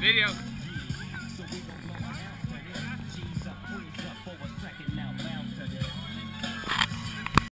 Video.